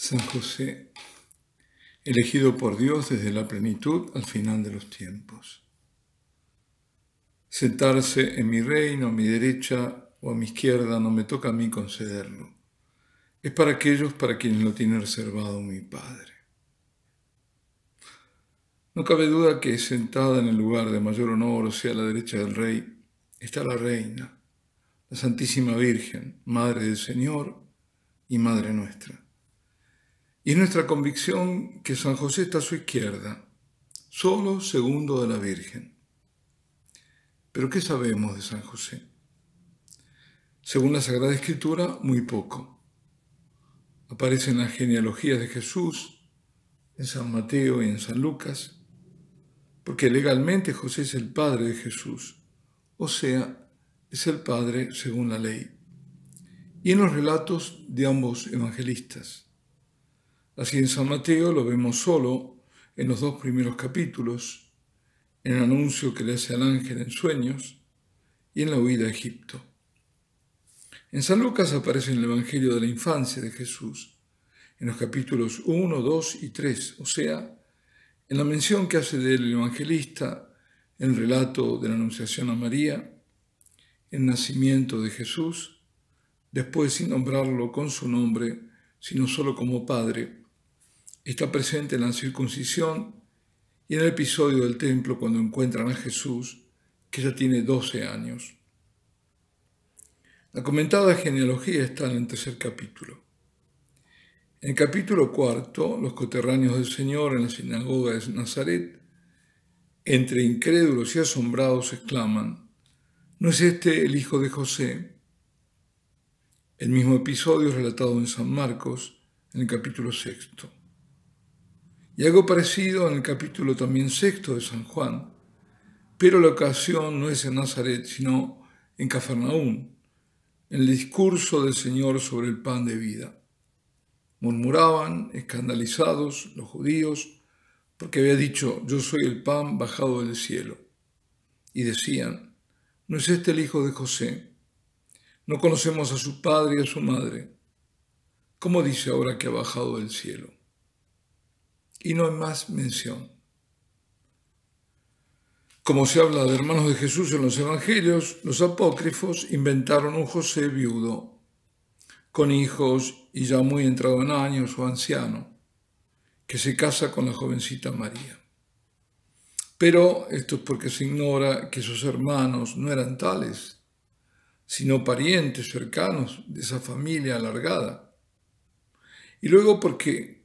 San José, elegido por Dios desde la plenitud al final de los tiempos. Sentarse en mi reino, a mi derecha o a mi izquierda, no me toca a mí concederlo. Es para aquellos para quienes lo tiene reservado mi Padre. No cabe duda que sentada en el lugar de mayor honor, o sea, a la derecha del rey, está la reina, la Santísima Virgen, Madre del Señor y Madre nuestra. Y es nuestra convicción que San José está a su izquierda, solo segundo de la Virgen. Pero ¿qué sabemos de San José? Según la Sagrada Escritura, muy poco. Aparece en las genealogías de Jesús, en San Mateo y en San Lucas, porque legalmente José es el padre de Jesús, o sea, es el padre según la ley. Y en los relatos de ambos evangelistas. Así en San Mateo lo vemos solo en los dos primeros capítulos, en el anuncio que le hace al ángel en sueños y en la huida a Egipto. En San Lucas aparece en el Evangelio de la infancia de Jesús, en los capítulos 1, 2 y 3, o sea, en la mención que hace de él el evangelista, en el relato de la Anunciación a María, el nacimiento de Jesús, después sin nombrarlo con su nombre, sino solo como Padre, está presente en la circuncisión y en el episodio del templo cuando encuentran a Jesús, que ya tiene 12 años. La comentada genealogía está en el tercer capítulo. En el capítulo cuarto, los coterráneos del Señor en la sinagoga de Nazaret, entre incrédulos y asombrados, exclaman, ¿no es este el hijo de José? El mismo episodio es relatado en San Marcos, en el capítulo sexto. Y algo parecido en el capítulo también sexto de San Juan, pero la ocasión no es en Nazaret, sino en Cafarnaún, en el discurso del Señor sobre el pan de vida. Murmuraban, escandalizados, los judíos, porque había dicho, yo soy el pan bajado del cielo. Y decían, ¿no es este el hijo de José? No conocemos a su padre y a su madre. ¿Cómo dice ahora que ha bajado del cielo? Y no hay más mención. Como se habla de hermanos de Jesús en los evangelios, los apócrifos inventaron un José viudo, con hijos y ya muy entrado en años o anciano, que se casa con la jovencita María. Pero esto es porque se ignora que sus hermanos no eran tales, sino parientes cercanos de esa familia alargada. Y luego porque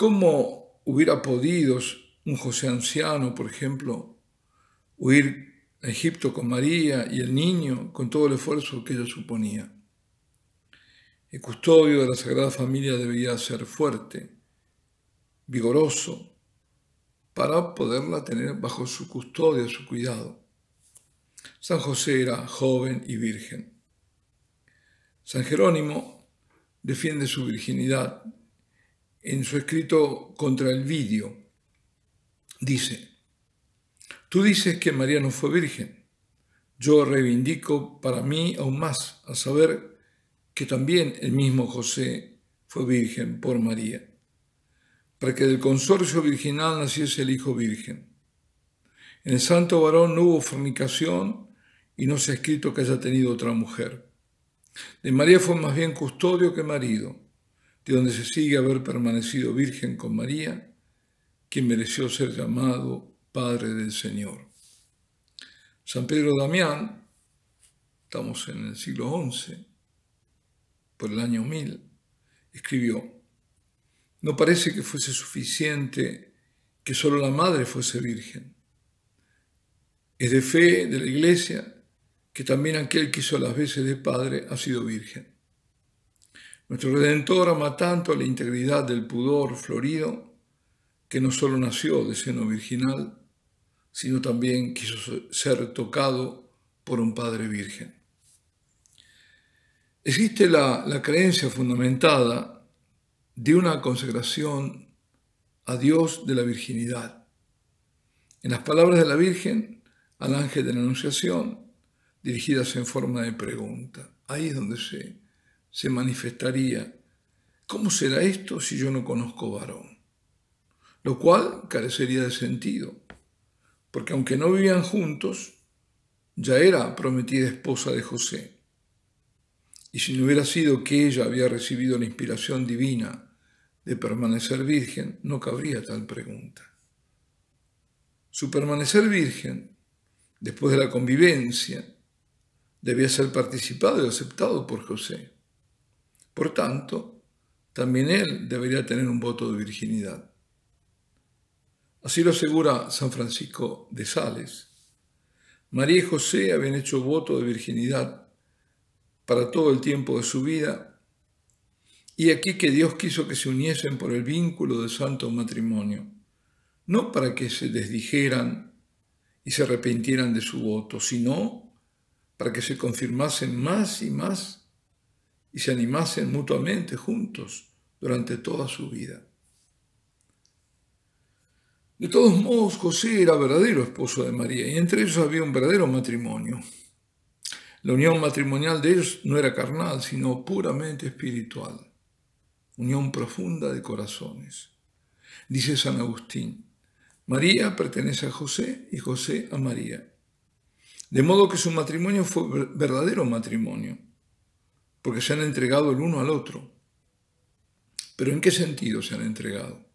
¿Cómo hubiera podido un José anciano, por ejemplo, huir a Egipto con María y el niño con todo el esfuerzo que ello suponía? El custodio de la Sagrada Familia debía ser fuerte, vigoroso, para poderla tener bajo su custodia, su cuidado. San José era joven y virgen. San Jerónimo defiende su virginidad en su escrito contra el vídeo, dice, tú dices que María no fue virgen. Yo reivindico para mí aún más, a saber que también el mismo José fue virgen por María, para que del consorcio virginal naciese el Hijo Virgen. En el santo varón no hubo fornicación y no se ha escrito que haya tenido otra mujer. De María fue más bien custodio que marido de donde se sigue haber permanecido virgen con María, quien mereció ser llamado Padre del Señor. San Pedro Damián, estamos en el siglo XI, por el año 1000, escribió, no parece que fuese suficiente que solo la madre fuese virgen. Es de fe de la Iglesia que también aquel que hizo las veces de padre ha sido virgen. Nuestro Redentor ama tanto la integridad del pudor florido que no solo nació de seno virginal, sino también quiso ser tocado por un Padre Virgen. Existe la, la creencia fundamentada de una consagración a Dios de la virginidad. En las palabras de la Virgen al ángel de la Anunciación, dirigidas en forma de pregunta. Ahí es donde se se manifestaría ¿cómo será esto si yo no conozco varón? Lo cual carecería de sentido, porque aunque no vivían juntos, ya era prometida esposa de José. Y si no hubiera sido que ella había recibido la inspiración divina de permanecer virgen, no cabría tal pregunta. Su permanecer virgen, después de la convivencia, debía ser participado y aceptado por José. Por tanto, también él debería tener un voto de virginidad. Así lo asegura San Francisco de Sales. María y José habían hecho voto de virginidad para todo el tiempo de su vida, y aquí que Dios quiso que se uniesen por el vínculo de santo matrimonio, no para que se desdijeran y se arrepintieran de su voto, sino para que se confirmasen más y más y se animasen mutuamente juntos durante toda su vida. De todos modos, José era verdadero esposo de María y entre ellos había un verdadero matrimonio. La unión matrimonial de ellos no era carnal, sino puramente espiritual. Unión profunda de corazones. Dice San Agustín, María pertenece a José y José a María. De modo que su matrimonio fue verdadero matrimonio, porque se han entregado el uno al otro. Pero ¿en qué sentido se han entregado?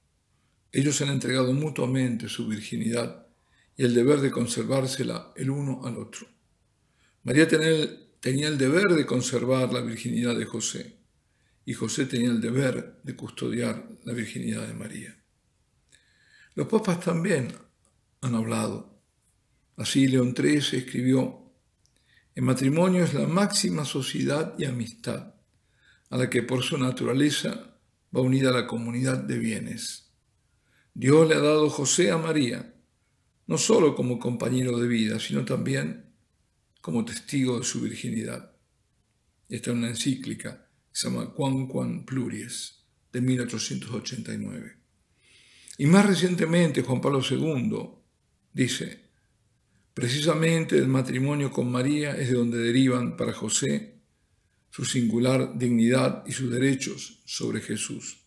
Ellos han entregado mutuamente su virginidad y el deber de conservársela el uno al otro. María tenía el deber de conservar la virginidad de José y José tenía el deber de custodiar la virginidad de María. Los papas también han hablado. Así León XIII escribió, el matrimonio es la máxima sociedad y amistad, a la que por su naturaleza va unida la comunidad de bienes. Dios le ha dado José a María, no solo como compañero de vida, sino también como testigo de su virginidad. Esta es una encíclica, se llama Quan Quan Pluries, de 1889. Y más recientemente Juan Pablo II dice, precisamente el matrimonio con María es de donde derivan para José su singular dignidad y sus derechos sobre Jesús.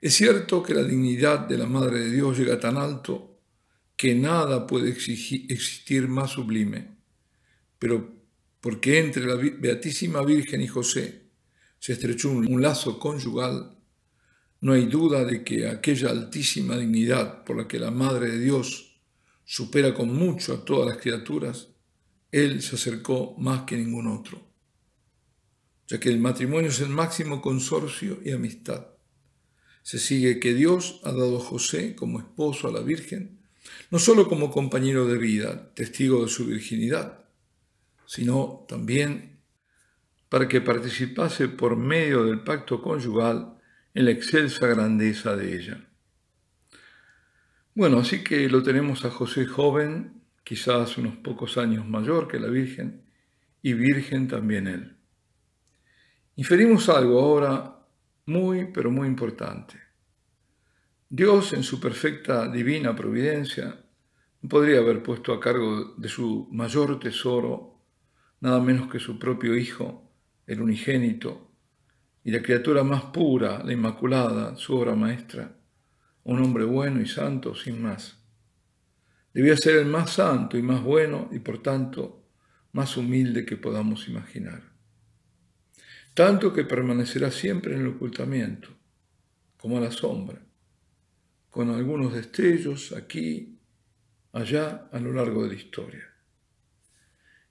Es cierto que la dignidad de la Madre de Dios llega tan alto que nada puede existir más sublime, pero porque entre la Beatísima Virgen y José se estrechó un lazo conyugal, no hay duda de que aquella altísima dignidad por la que la Madre de Dios supera con mucho a todas las criaturas, Él se acercó más que ningún otro, ya que el matrimonio es el máximo consorcio y amistad se sigue que Dios ha dado a José como esposo a la Virgen, no solo como compañero de vida, testigo de su virginidad, sino también para que participase por medio del pacto conyugal en la excelsa grandeza de ella. Bueno, así que lo tenemos a José joven, quizás unos pocos años mayor que la Virgen, y virgen también él. Inferimos algo ahora muy, pero muy importante. Dios, en su perfecta divina providencia, no podría haber puesto a cargo de su mayor tesoro nada menos que su propio Hijo, el unigénito, y la criatura más pura, la Inmaculada, su obra maestra, un hombre bueno y santo sin más. Debía ser el más santo y más bueno y por tanto más humilde que podamos imaginar tanto que permanecerá siempre en el ocultamiento, como a la sombra, con algunos destellos aquí, allá, a lo largo de la historia.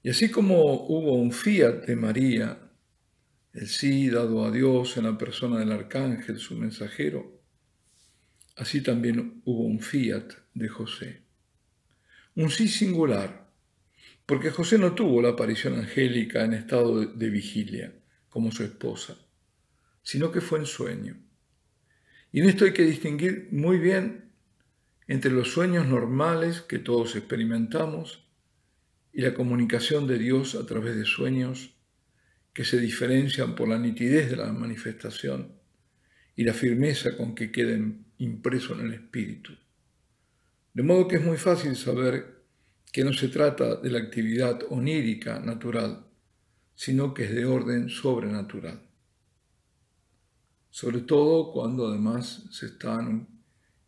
Y así como hubo un fiat de María, el sí dado a Dios en la persona del arcángel, su mensajero, así también hubo un fiat de José. Un sí singular, porque José no tuvo la aparición angélica en estado de vigilia como su esposa, sino que fue en sueño. Y en esto hay que distinguir muy bien entre los sueños normales que todos experimentamos y la comunicación de Dios a través de sueños que se diferencian por la nitidez de la manifestación y la firmeza con que queden impresos en el espíritu. De modo que es muy fácil saber que no se trata de la actividad onírica natural, sino que es de orden sobrenatural. sobre todo cuando además se están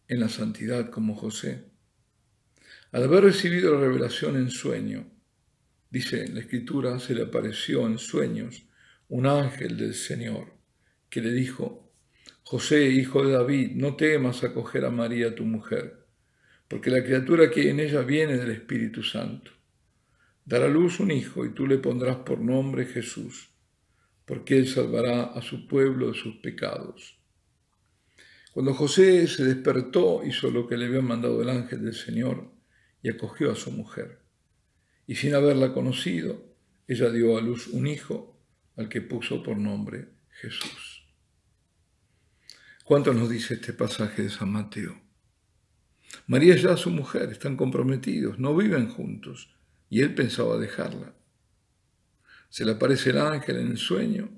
en la santidad como José. Al haber recibido la revelación en sueño, dice la escritura, se le apareció en sueños un ángel del Señor que le dijo, José, hijo de David, no temas acoger a María tu mujer, porque la criatura que en ella viene del Espíritu Santo. Dará luz un hijo y tú le pondrás por nombre Jesús porque Él salvará a su pueblo de sus pecados. Cuando José se despertó, hizo lo que le había mandado el ángel del Señor y acogió a su mujer. Y sin haberla conocido, ella dio a luz un hijo al que puso por nombre Jesús. ¿Cuánto nos dice este pasaje de San Mateo? María y ya su mujer están comprometidos, no viven juntos, y él pensaba dejarla. Se le aparece el ángel en el sueño,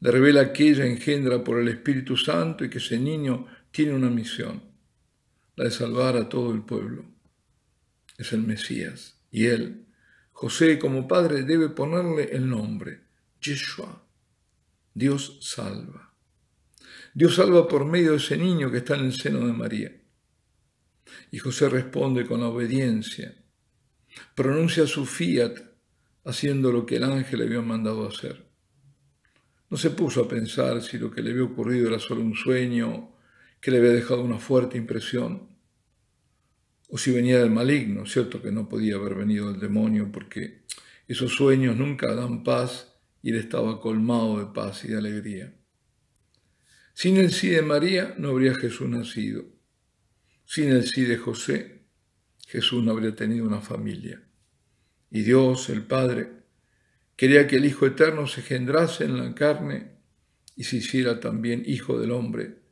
le revela que ella engendra por el Espíritu Santo y que ese niño tiene una misión, la de salvar a todo el pueblo. Es el Mesías. Y él, José como padre, debe ponerle el nombre, Yeshua. Dios salva. Dios salva por medio de ese niño que está en el seno de María. Y José responde con obediencia. Pronuncia su fiat haciendo lo que el ángel le había mandado hacer. No se puso a pensar si lo que le había ocurrido era solo un sueño que le había dejado una fuerte impresión, o si venía del maligno, cierto que no podía haber venido del demonio porque esos sueños nunca dan paz y él estaba colmado de paz y de alegría. Sin el sí de María no habría Jesús nacido. Sin el sí de José, Jesús no habría tenido una familia. Y Dios, el Padre, quería que el Hijo Eterno se engendrase en la carne y se hiciera también Hijo del Hombre,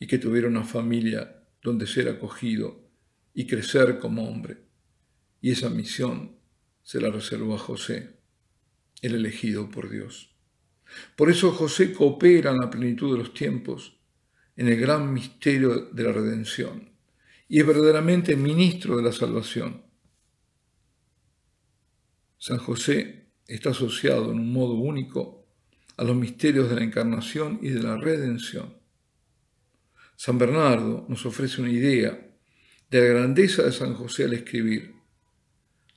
y que tuviera una familia donde ser acogido y crecer como hombre. Y esa misión se la reservó a José, el elegido por Dios. Por eso José coopera en la plenitud de los tiempos, en el gran misterio de la redención, y es verdaderamente ministro de la salvación San José está asociado en un modo único a los misterios de la encarnación y de la redención. San Bernardo nos ofrece una idea de la grandeza de San José al escribir,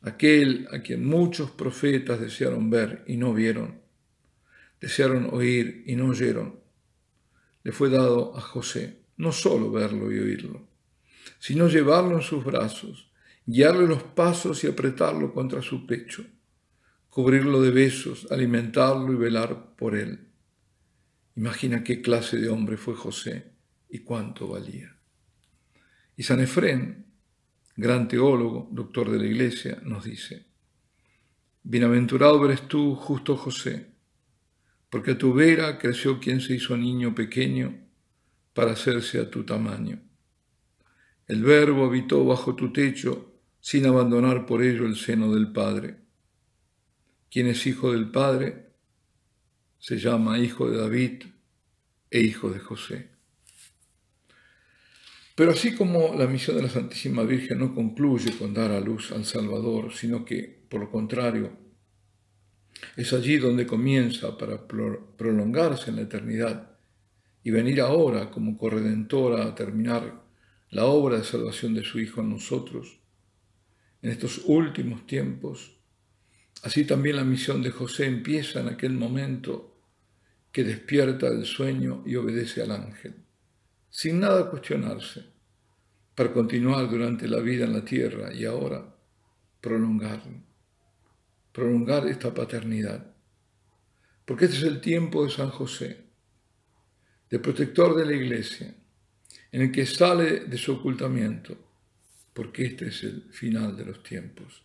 aquel a quien muchos profetas desearon ver y no vieron, desearon oír y no oyeron, le fue dado a José no solo verlo y oírlo, sino llevarlo en sus brazos guiarle los pasos y apretarlo contra su pecho, cubrirlo de besos, alimentarlo y velar por él. Imagina qué clase de hombre fue José y cuánto valía. Y San Efrén, gran teólogo, doctor de la Iglesia, nos dice, Bienaventurado eres tú, justo José, porque a tu vera creció quien se hizo niño pequeño para hacerse a tu tamaño. El Verbo habitó bajo tu techo sin abandonar por ello el seno del Padre. Quien es hijo del Padre se llama hijo de David e hijo de José. Pero así como la misión de la Santísima Virgen no concluye con dar a luz al Salvador, sino que, por lo contrario, es allí donde comienza para prolongarse en la eternidad y venir ahora como corredentora a terminar la obra de salvación de su Hijo en nosotros, en estos últimos tiempos. Así también la misión de José empieza en aquel momento que despierta del sueño y obedece al ángel, sin nada cuestionarse, para continuar durante la vida en la tierra y ahora prolongar, prolongar esta paternidad. Porque este es el tiempo de San José, de protector de la iglesia, en el que sale de su ocultamiento porque este es el final de los tiempos.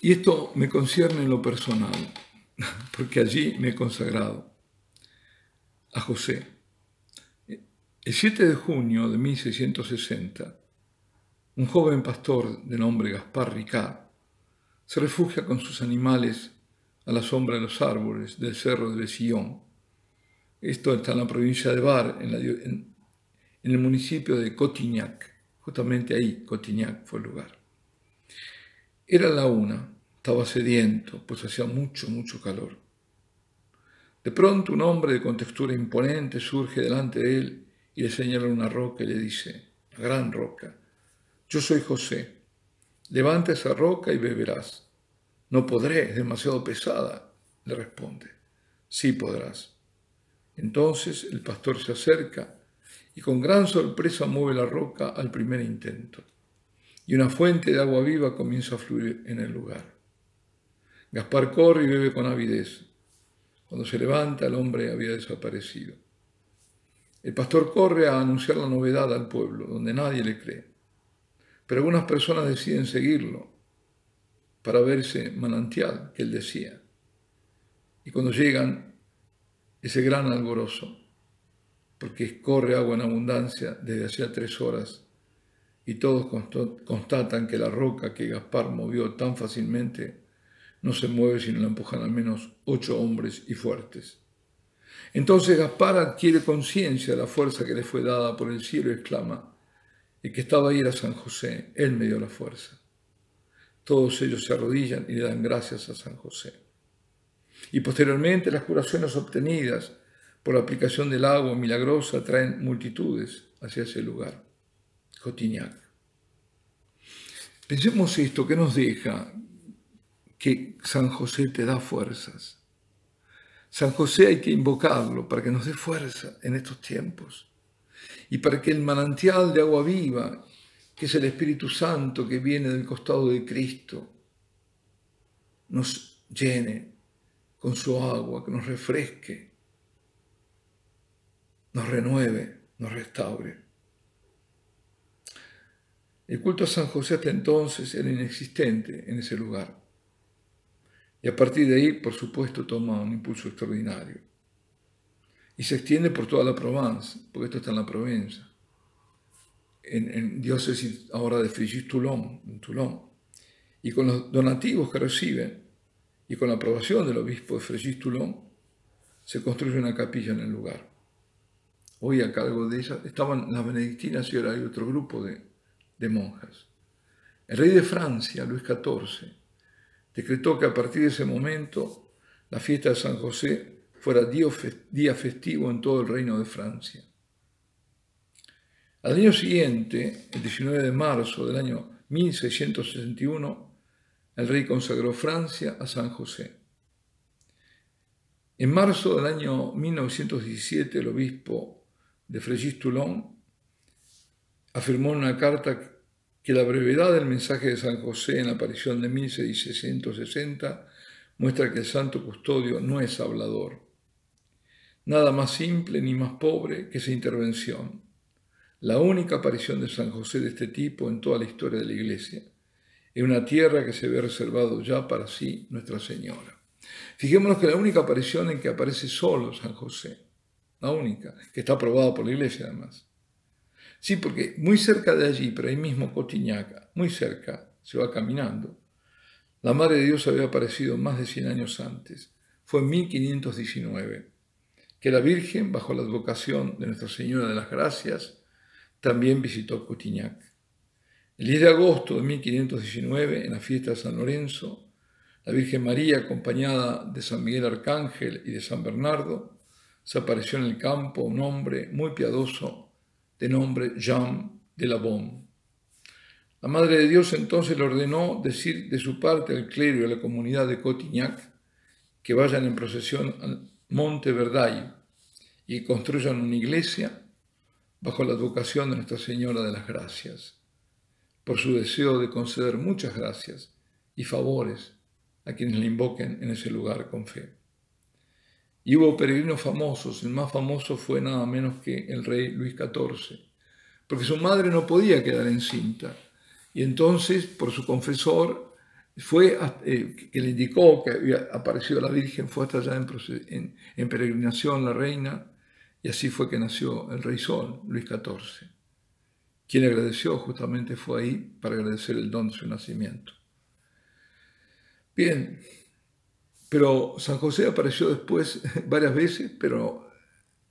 Y esto me concierne en lo personal, porque allí me he consagrado a José. El 7 de junio de 1660, un joven pastor de nombre Gaspar Ricard se refugia con sus animales a la sombra de los árboles del cerro de Sillón. Esto está en la provincia de Bar, en el municipio de Cotignac. Justamente ahí, Cotignac fue el lugar. Era la una, estaba sediento, pues hacía mucho, mucho calor. De pronto un hombre de contextura imponente surge delante de él y le señala una roca y le dice, gran roca, yo soy José, levanta esa roca y beberás. No podré, es demasiado pesada, le responde. Sí podrás. Entonces el pastor se acerca y con gran sorpresa mueve la roca al primer intento, y una fuente de agua viva comienza a fluir en el lugar. Gaspar corre y bebe con avidez. Cuando se levanta, el hombre había desaparecido. El pastor corre a anunciar la novedad al pueblo, donde nadie le cree. Pero algunas personas deciden seguirlo para ver ese manantial que él decía. Y cuando llegan, ese gran alborozo, porque corre agua en abundancia desde hacía tres horas, y todos constatan que la roca que Gaspar movió tan fácilmente no se mueve sino la empujan al menos ocho hombres y fuertes. Entonces Gaspar adquiere conciencia de la fuerza que le fue dada por el cielo y exclama, el que estaba ahí era San José, él me dio la fuerza. Todos ellos se arrodillan y le dan gracias a San José. Y posteriormente las curaciones obtenidas por la aplicación del agua milagrosa traen multitudes hacia ese lugar, Cotignac. Pensemos esto, que nos deja? Que San José te da fuerzas. San José hay que invocarlo para que nos dé fuerza en estos tiempos y para que el manantial de agua viva, que es el Espíritu Santo que viene del costado de Cristo, nos llene con su agua, que nos refresque, nos renueve, nos restaure. El culto a San José hasta entonces era inexistente en ese lugar. Y a partir de ahí, por supuesto, toma un impulso extraordinario. Y se extiende por toda la Provence, porque esto está en la Provenza, en, diócesis ahora de Frigis-Toulon, en Toulon. Y con los donativos que reciben y con la aprobación del obispo de Frigis-Toulon, se construye una capilla en el lugar. Hoy a cargo de ella estaban las benedictinas y ahora hay otro grupo de, de monjas. El rey de Francia, Luis XIV, decretó que a partir de ese momento la fiesta de San José fuera día festivo en todo el reino de Francia. Al año siguiente, el 19 de marzo del año 1661, el rey consagró Francia a San José. En marzo del año 1917, el obispo de Fregis-Toulon afirmó en una carta que la brevedad del mensaje de San José en la aparición de 1660 muestra que el santo custodio no es hablador. Nada más simple ni más pobre que esa intervención. La única aparición de San José de este tipo en toda la historia de la Iglesia, en una tierra que se ve reservado ya para sí Nuestra Señora. Fijémonos que la única aparición en que aparece solo San José, la única, que está aprobada por la Iglesia además, Sí, porque muy cerca de allí, pero ahí mismo Cotiñaca, muy cerca, se va caminando. La Madre de Dios había aparecido más de 100 años antes. Fue en 1519 que la Virgen, bajo la advocación de Nuestra Señora de las Gracias, también visitó Cotignac. El 10 de agosto de 1519, en la fiesta de San Lorenzo, la Virgen María, acompañada de San Miguel Arcángel y de San Bernardo, se apareció en el campo un hombre muy piadoso de nombre Jean de la Bombe. La Madre de Dios entonces le ordenó decir de su parte al clero y a la comunidad de Cotignac que vayan en procesión Monte Verdaille y construyan una iglesia bajo la advocación de Nuestra Señora de las Gracias, por su deseo de conceder muchas gracias y favores a quienes le invoquen en ese lugar con fe. Y hubo peregrinos famosos, el más famoso fue nada menos que el rey Luis XIV, porque su madre no podía quedar encinta. Y entonces, por su confesor, fue eh, que le indicó que había aparecido la Virgen, fue hasta allá en, en peregrinación la reina, y así fue que nació el rey Sol, Luis XIV. Quien agradeció justamente fue ahí para agradecer el don de su nacimiento. Bien, pero San José apareció después varias veces, pero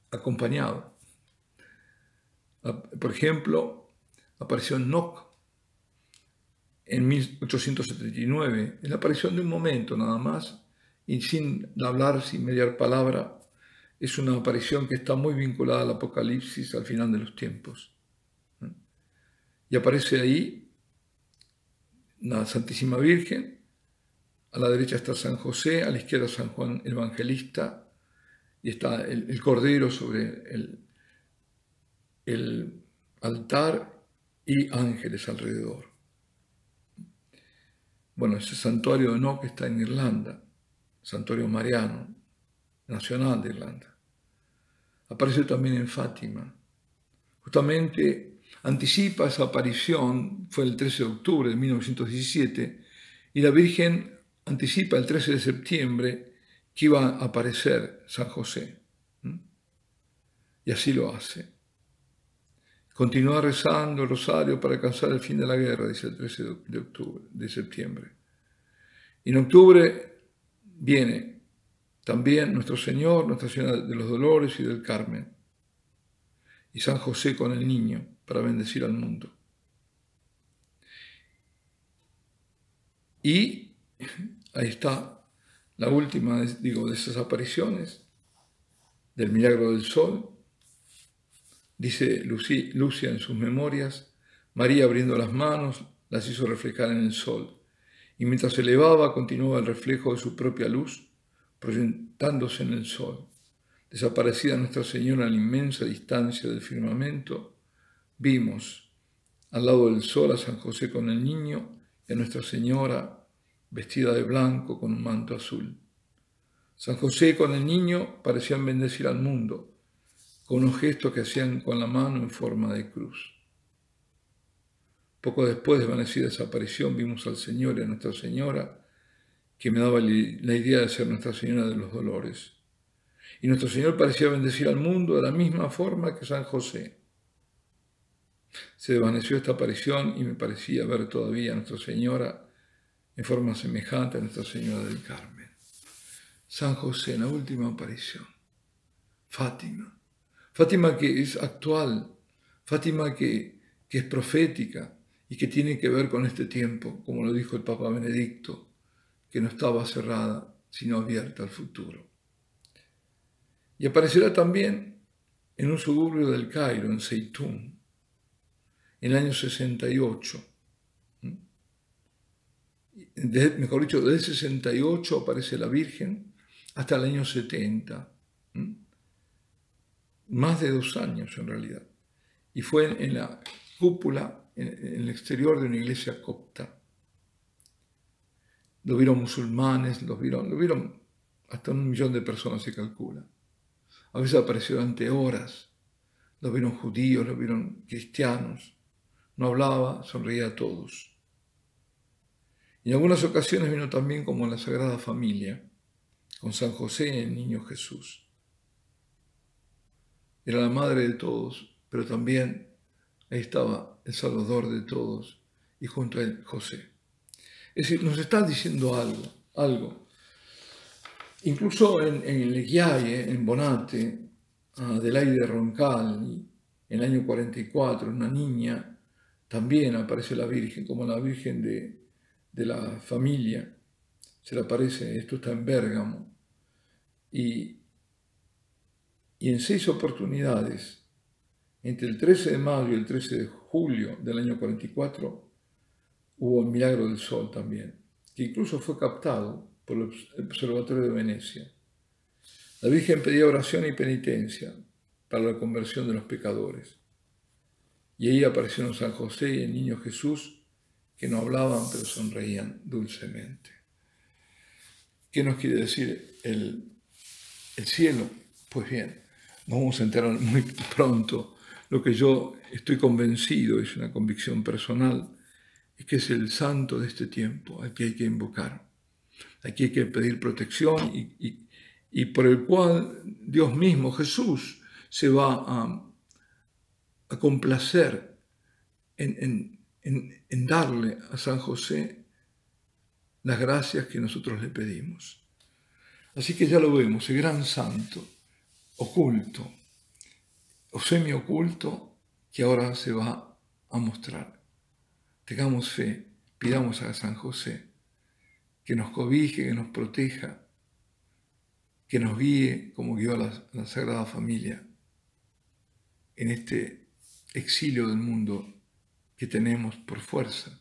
acompañado. Por ejemplo, apareció Noc en 1879, en la aparición de un momento nada más, y sin hablar, sin mediar palabra, es una aparición que está muy vinculada al Apocalipsis al final de los tiempos. Y aparece ahí la Santísima Virgen, a la derecha está San José, a la izquierda San Juan el Evangelista, y está el, Cordero sobre el altar y ángeles alrededor. Bueno, ese santuario de que está en Irlanda, santuario mariano, nacional de Irlanda. Aparece también en Fátima. Justamente anticipa esa aparición, fue el 13 de octubre de 1917, y la Virgen anticipa el 13 de septiembre que iba a aparecer San José. Y así lo hace. Continúa rezando el rosario para alcanzar el fin de la guerra, dice el 13 de, octubre, de septiembre. En octubre viene también nuestro Señor, Nuestra Señora de los Dolores y del Carmen, y San José con el niño para bendecir al mundo. Y ahí está la última, digo, de esas apariciones del milagro del sol. Dice Lucia en sus memorias, María abriendo las manos las hizo reflejar en el sol, y mientras se elevaba continuaba el reflejo de su propia luz, proyectándose en el sol. Desaparecida Nuestra Señora a la inmensa distancia del firmamento, vimos al lado del sol a San José con el niño y a Nuestra Señora vestida de blanco con un manto azul. San José con el niño parecían bendecir al mundo, con unos gestos que hacían con la mano en forma de cruz. Poco después de desvanecida esa aparición vimos al Señor y a Nuestra Señora, que me daba la idea de ser Nuestra Señora de los Dolores. Y nuestro Señor parecía bendecir al mundo de la misma forma que San José. Se desvaneció esta aparición y me parecía ver todavía a Nuestra Señora en forma semejante a Nuestra Señora del Carmen. San José, en la última aparición. Fátima. Fátima que es actual, Fátima que, que es profética y que tiene que ver con este tiempo, como lo dijo el Papa Benedicto, que no estaba cerrada, sino abierta al futuro. Y aparecerá también en un suburbio del Cairo, en Seitún, en el año 68 mejor dicho, desde el 68 aparece la Virgen hasta el año 70. Más de dos años en realidad. Y fue en, la cúpula, en, el exterior de una iglesia copta. Lo vieron musulmanes, lo vieron, vieron hasta un millón de personas se calcula. A veces apareció durante horas. Lo vieron judíos, lo vieron cristianos. No hablaba, sonreía a todos. Y en algunas ocasiones vino también como la Sagrada Familia, con San José y el Niño Jesús. Era la madre de todos, pero también ahí estaba el Salvador de todos y junto a él José. Es decir, nos está diciendo algo, algo. Incluso en, en en Bonate, Adelaide Roncal, en el año 44, una niña, también aparece la Virgen, como la Virgen de, de la familia, se le aparece, esto está en Bérgamo, y, y en seis oportunidades, entre el 13 de mayo y el 13 de julio del año 44, hubo el milagro del sol también, que incluso fue captado por el Observatorio de Venecia. La Virgen pedía oración y penitencia para la conversión de los pecadores. Y ahí aparecieron San José y el niño Jesús que no hablaban pero sonreían dulcemente. ¿Qué nos quiere decir el, el cielo? Pues bien, vamos a enterar muy pronto. Lo que yo estoy convencido, es una convicción personal, es que es el santo de este tiempo al que hay que invocar. Aquí hay que pedir protección y, por el cual Dios mismo, Jesús, se va a, a complacer en en, darle a San José las gracias que nosotros le pedimos. Así que ya lo vemos, el gran santo, oculto, o semi-oculto, que ahora se va a mostrar. Tengamos fe, pidamos a San José que nos cobije, que nos proteja, que nos guíe como guió a la, la Sagrada Familia en este exilio del mundo que tenemos por fuerza,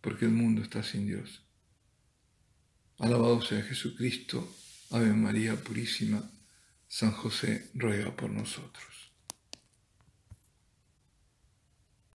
porque el mundo está sin Dios. Alabado sea Jesucristo, Ave María Purísima, San José ruega por nosotros.